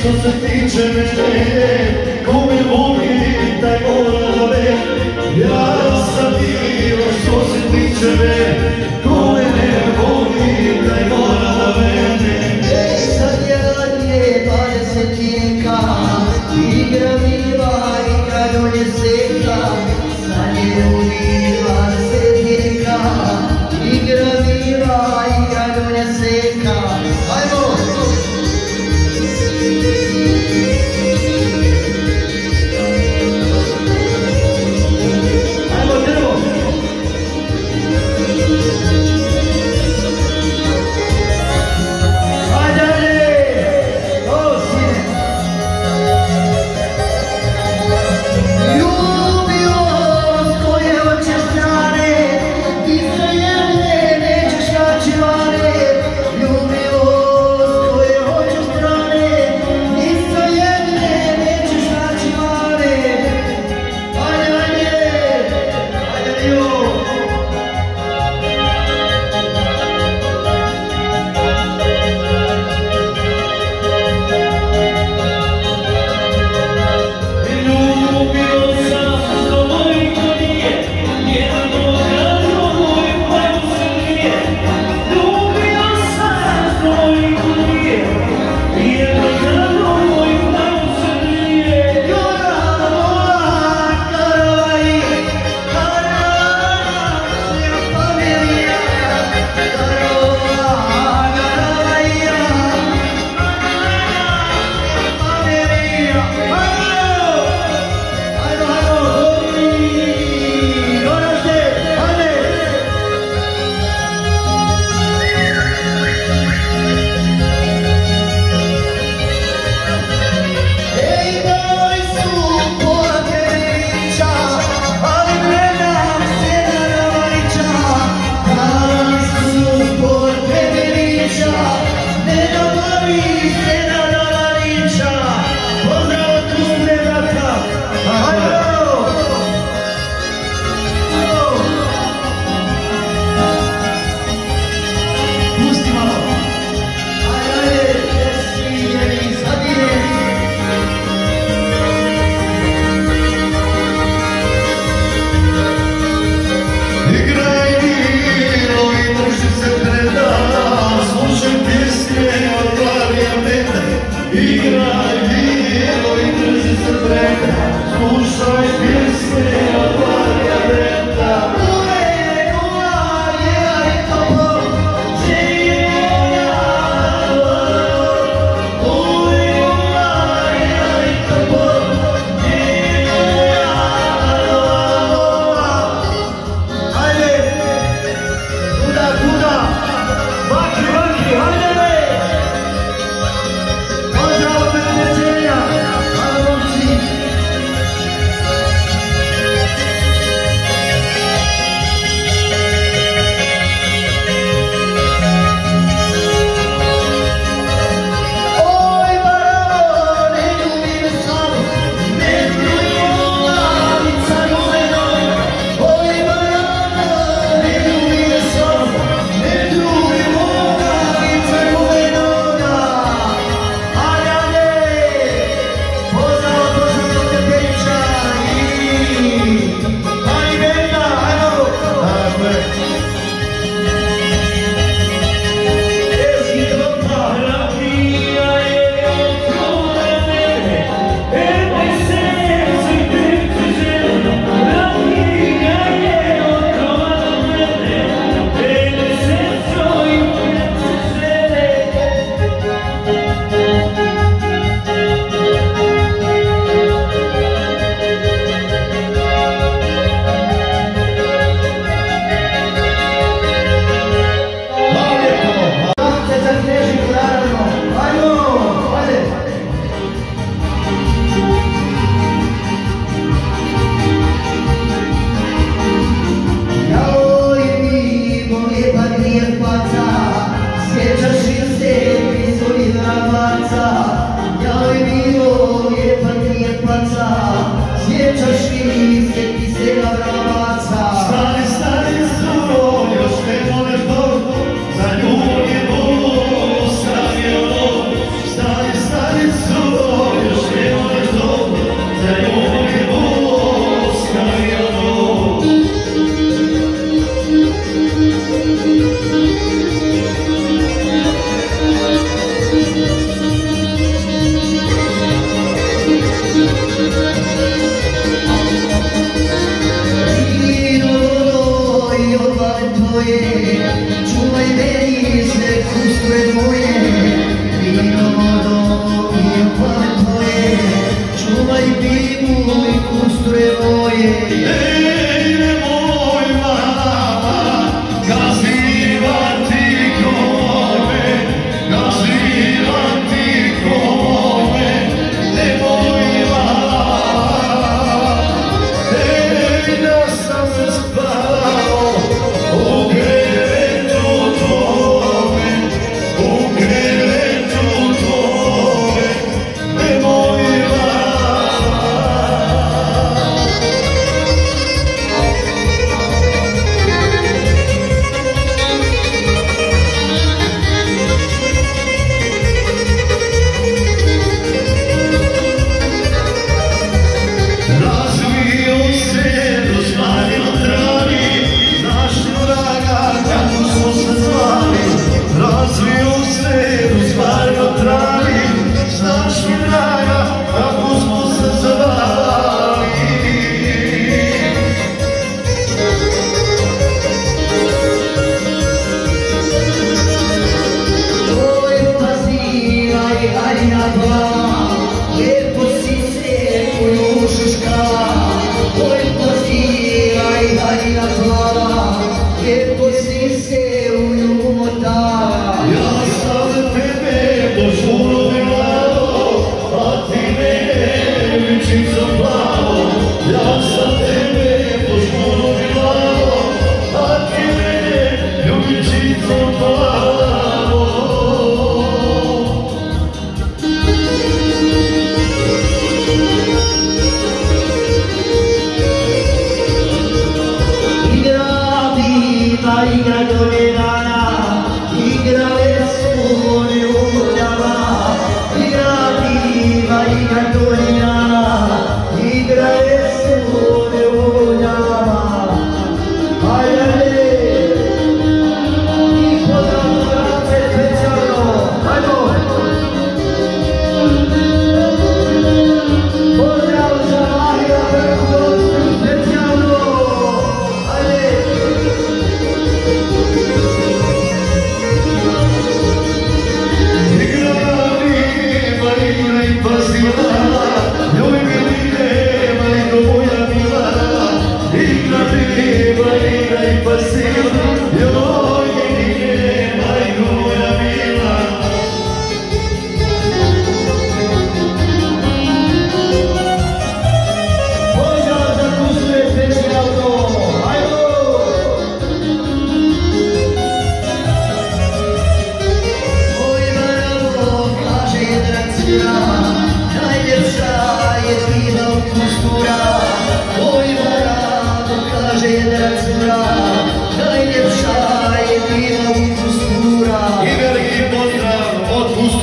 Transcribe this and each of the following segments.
što se tiče mene, ko me voli, taj mora me, ja sam divio što se tiče mene.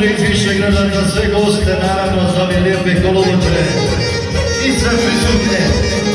Lici Višegrada, za sve goste, naravno za Milijepe Kolovođe i sve prisutne.